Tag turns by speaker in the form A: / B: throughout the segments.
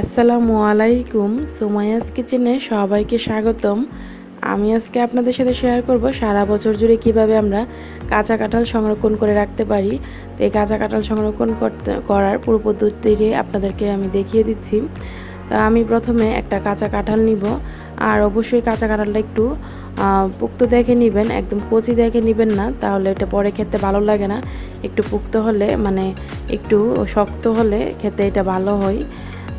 A: আসসালামু আলাইকুম। সুমাইয়াস কিচেনে সবাইকে স্বাগতম। আমি আজকে আপনাদের সাথে শেয়ার করব সারা বছর জুড়ে কীভাবে আমরা কাঁচা কাঁঠাল সংরক্ষণ করে রাখতে পারি। তো এই কাঁচা কাঁঠাল সংরক্ষণ করতে, করার পুরো পদ্ধতিটি আপনাদেরকে আমি দেখিয়ে দিচ্ছি। তা আমি প্রথমে একটা কাঁচা কাঁঠাল নিব। আর অবশ্যই কাঁচা কাঁঠালটা একটু পুক্ত দেখে নেবেন, একদম কচি দেখে নেবেন না, তাহলে এটা পরে খেতে ভালো লাগে না। একটু পুক্ত হলে মানে একটু শক্ত হলে খেতে এটা ভালো হয়।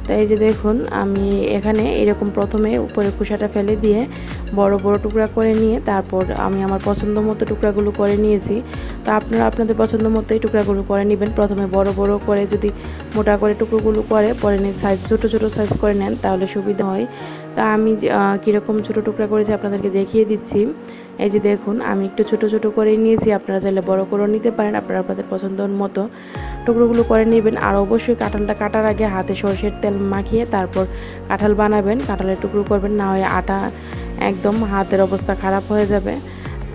A: তো এই যে দেখুন, আমি এখানে এরকম প্রথমে উপরে কুসাটা ফেলে দিয়ে বড় বড় টুকরা করে নিয়ে তারপর আমি আমার পছন্দ মতো টুকরাগুলো করে নিয়েছি। তো আপনারা আপনাদের পছন্দ মতো এই টুকরাগুলো করে নেবেন। প্রথমে বড় বড় করে যদি মোটা করে টুকরোগুলো করে, পরে সাইজ ছোটো ছোটো সাইজ করে নেন, তাহলে সুবিধা হয়। তা আমি কীরকম ছোটো টুকরা করেছি আপনাদেরকে দেখিয়ে দিচ্ছি। এই যে দেখুন, আমি একটু ছোট ছোট করে নিয়েছি। আপনারা চাইলে বড় করেও নিতে পারেন, আপনারা আপনাদের পছন্দ মতো। টুকরোগুলো করে নেবেন আর অবশ্যই কাঁঠালটা কাটার আগে হাতে সরষের তেল মাখিয়ে তারপর কাঁঠাল বানাবেন। কাঁঠালের টুকরো করবেন, না হয় আটা একদম হাতের অবস্থা খারাপ হয়ে যাবে।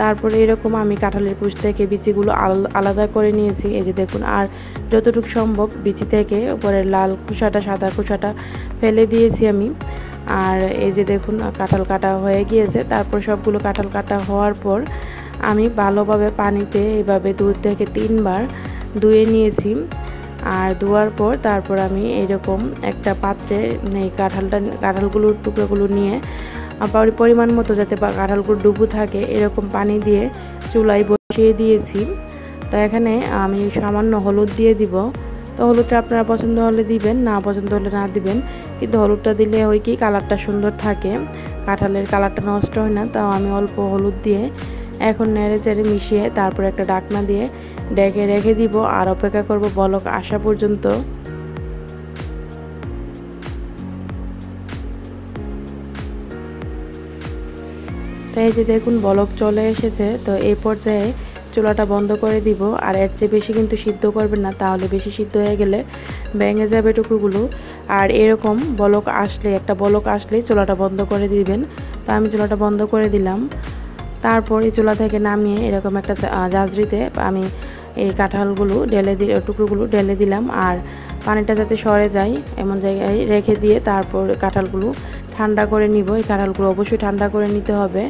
A: তারপরে এরকম আমি কাঁঠালের কুশ থেকে বিচিগুলো আলাদা করে নিয়েছি। এই যে দেখুন, আর যতটুকু সম্ভব বিচি থেকে উপরে লাল কুসাটা সাদা কুসাটা ফেলে দিয়েছি আমি। আর এই যে দেখুন, কাঁঠাল কাটা হয়ে গিয়েছে। তারপর সবগুলো কাঁঠাল কাটা হওয়ার পর আমি ভালোভাবে পানিতে এইভাবে দু থেকে তিনবার ধুয়ে নিয়েছি আর ধোয়ার পর তারপর আমি এরকম একটা পাত্রে এই কাঁঠালটা, কাঁঠালগুলোর টুকরোগুলো নিয়ে আবার পরিমাণ মতো যাতে কাঁঠালগুলো ডুবু থাকে, এরকম পানি দিয়ে চুলায় বসিয়ে দিয়েছি। তো এখানে আমি সামান্য হলুদ দিয়ে দিব। তো হলুদটা আপনারা পছন্দ হলে দিবেন, না পছন্দ হলে না দিবেন। কিন্তু হলুদটা দিলে ওই কি, কালারটা সুন্দর থাকে। কাঁঠালের কালারটা নষ্ট হয় না, তাও আমি অল্প হলুদ দিয়ে এখন নেড়ে চেড়ে মিশিয়ে তারপর একটা ডাকনা দিয়ে ডেকে রেখে দিব আর অপেক্ষা করব বলক আসা পর্যন্ত। তো এই যে দেখুন, বলক চলে এসেছে। তো এই পর্যায়ে চুলাটা বন্ধ করে দিব। আর এর চেয়ে বেশি কিন্তু সিদ্ধ করবেন না, তাহলে বেশি সিদ্ধ হয়ে গেলে ভেঙে যাবে টুকুরগুলো আর এরকম বলক আসলে, একটা বলক আসলে চুলাটা বন্ধ করে দিবেন। তো আমি চুলাটা বন্ধ করে দিলাম। তারপর এই চুলা থেকে নামিয়ে এরকম একটা জাজরিতে আমি এই কাঁঠালগুলো ঢেলে দিয়ে টুকরোগুলো ঢেলে দিলাম আর পানিটা যাতে সরে যায় এমন জায়গায় রেখে দিয়ে তারপর কাঁঠালগুলো ঠান্ডা করে নিব। এই কাঁঠালগুলো অবশ্যই ঠান্ডা করে নিতে হবে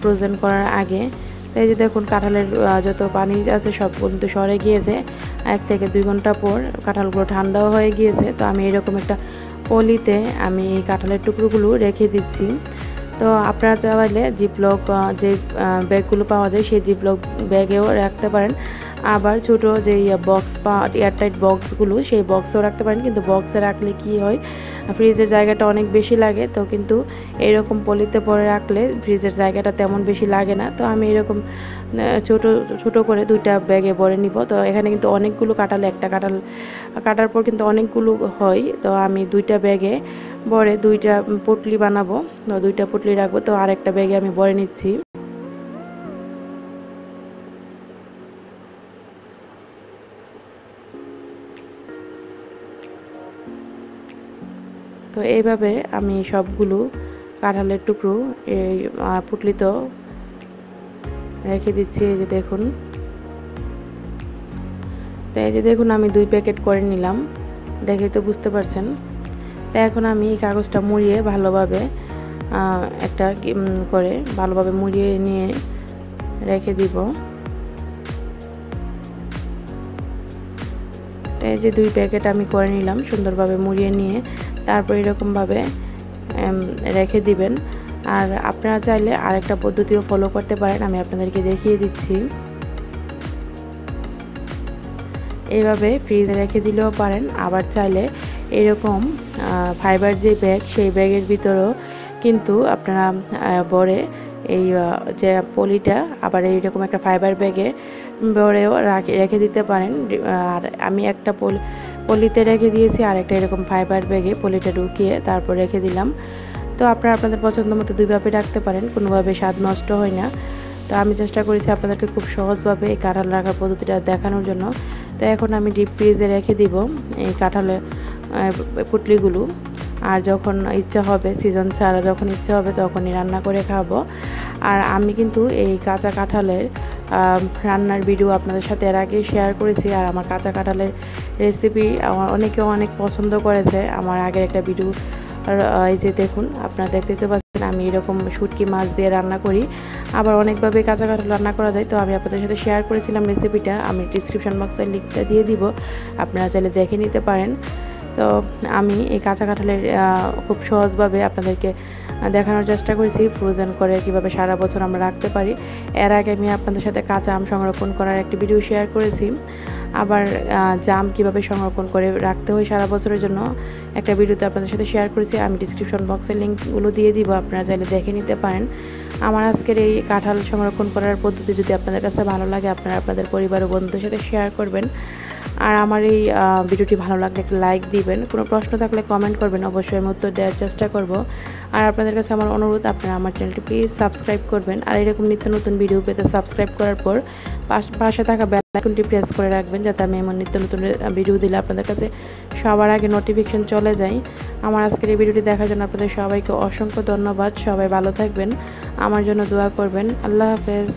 A: ফ্রোজেন করার আগে। তো এই যে দেখুন, কাঁঠালের যত পানি আছে সব কিন্তু সরে গিয়েছে। এক থেকে দুই ঘণ্টা পর কাঁঠালগুলো ঠান্ডাও হয়ে গিয়েছে। তো আমি এরকম একটা পলিতে আমি এই কাঁঠালের টুকরোগুলো রেখে দিচ্ছি। তো আপনারা চাইলে জিপলক যে ব্যাগগুলো পাওয়া যায় সেই জিপলক ব্যাগেও রাখতে পারেন। আবার ছোট যে বক্স পা এয়ারটাইট বক্সগুলো সেই বক্সেও রাখতে পারেন। কিন্তু বক্সে রাখলে কি হয় ফ্রিজের জায়গাটা অনেক বেশি লাগে। তো কিন্তু এরকম পলিতে পরে রাখলে ফ্রিজের জায়গাটা তেমন বেশি লাগে না। তো আমি এরকম ছোট ছোট করে দুইটা ব্যাগে ভরে নিব। তো এখানে কিন্তু অনেকগুলো কাটালে একটা কাটাল কাটার পর কিন্তু অনেকগুলো হয়। তো আমি দুইটা ব্যাগে ভরে দুইটা পুটলি বানাবো। দুইটা পুটলি রাখব। তো আরেকটা ব্যাগে আমি ভরে নিচ্ছি। তো এইভাবে আমি সবগুলো কাঁঠালের টুকরো এই পুটলিত রেখে দিচ্ছি, এই যে দেখুন। তো এই যে দেখুন, আমি দুই প্যাকেট করে নিলাম। দেখে তো বুঝতে পারছেন। তো এখন আমি এই কাগজটা মুড়িয়ে ভালোভাবে একটা করে ভালোভাবে মুড়িয়ে নিয়ে রেখে দিব। এই যে দুই প্যাকেট আমি করে নিলাম, সুন্দরভাবে মুড়িয়ে নিয়ে। তারপর এরকমভাবে রেখে দিবেন। আর আপনারা চাইলে আরেকটা পদ্ধতিও ফলো করতে পারেন, আমি আপনাদেরকে দেখিয়ে দিচ্ছি। এইভাবে ফ্রিজে রেখে দিলেও পারেন, আবার চাইলে এরকম ফাইবার যে ব্যাগ সেই ব্যাগের ভিতরেও কিন্তু আপনারা বড়ে এই যে পলিটা, আবার এইরকম একটা ফাইবার ব্যাগে বড়েও রেখে দিতে পারেন। আর আমি একটা পলি, পলিতে রেখে দিয়েছি আর একটা এরকম ফাইবার ব্যাগে পলিটা ঢুকিয়ে তারপর রেখে দিলাম। তো আপনারা আপনাদের পছন্দ মতো দুইভাবে রাখতে পারেন, কোনোভাবে স্বাদ নষ্ট হয় না। তো আমি চেষ্টা করেছি আপনাদেরকে খুব সহজভাবে এই কাঁঠাল রাখার পদ্ধতিটা দেখানোর জন্য। তো এখন আমি ডিপ ফ্রিজে রেখে দিব এই কাঁঠালের পুটলিগুলো। আর যখন ইচ্ছা হবে সিজন ছাড়া যখন ইচ্ছা হবে, তখনই রান্না করে খাব। আর আমি কিন্তু এই কাঁচা কাঁঠালের রান্নার ভিডিও আপনাদের সাথে এর আগে শেয়ার করেছি আর আমার কাঁচা কাঁঠালের রেসিপি আমার অনেকেও অনেক পছন্দ করেছে। আমার আগের একটা ভিডিও এই যে দেখুন, আপনারা দেখতে তো পাচ্ছেন আমি এরকম শুটকি মাছ দিয়ে রান্না করি। আবার অনেকভাবে কাঁচা কাঁঠাল রান্না করা যায়, তো আমি আপনাদের সাথে শেয়ার করেছিলাম রেসিপিটা আমি ডিসক্রিপশন বক্সের লিঙ্কটা দিয়ে দিব, আপনারা চাইলে দেখে নিতে পারেন। তো আমি এই কাঁচা কাঁঠালের খুব সহজভাবে আপনাদেরকে দেখানোর চেষ্টা করেছি ফ্রোজেন করে কীভাবে সারা বছর আমরা রাখতে পারি। এর আগে আমি আপনাদের সাথে কাঁচা আম সংরক্ষণ করার একটি ভিডিও শেয়ার করেছি। আবার জাম কীভাবে সংরক্ষণ করে রাখতে হয় সারা বছরের জন্য একটা ভিডিওতে আপনাদের সাথে শেয়ার করেছি। আমি ডিসক্রিপশন বক্সের লিঙ্কগুলো দিয়ে দিব, আপনারা চাইলে দেখে নিতে পারেন। আমার আজকের এই কাঁঠাল সংরক্ষণ করার পদ্ধতি যদি আপনাদের কাছে ভালো লাগে, আপনারা আপনাদের পরিবার ও বন্ধুদের সাথে শেয়ার করবেন। আর আমার এই ভিডিওটি ভালো লাগলে একটা লাইক দিবেন। কোনো প্রশ্ন থাকলে কমেন্ট করবেন, অবশ্যই আমি উত্তর দেওয়ার চেষ্টা করব। আর আপনাদের কাছে আমার অনুরোধ, আপনারা আমার চ্যানেলটি প্লিজ সাবস্ক্রাইব করবেন। আর এরকম নিত্য নতুন ভিডিও পেতে সাবস্ক্রাইব করার পর পাশে থাকা বেল আইকনটি প্রেস করে রাখবেন, যাতে আমি এমন নিত্য নতুন ভিডিও দিলে আপনাদের কাছে সবার আগে নোটিফিকেশন চলে যায়। আমার আজকের এই ভিডিওটি দেখার জন্য আপনাদের সবাইকে অসংখ্য ধন্যবাদ। সবাই ভালো থাকবেন। আমার জন্য দোয়া করবেন। আল্লাহ হাফেজ।